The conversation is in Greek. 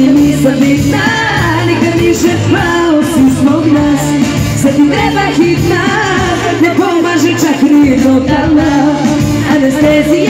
Δεν μισθωθεί να είναι κανείς ευπά όσους μόγνας Σε την τρέπα χυπνά, με πόμαζε τσαχνή το καλά Αναστέζια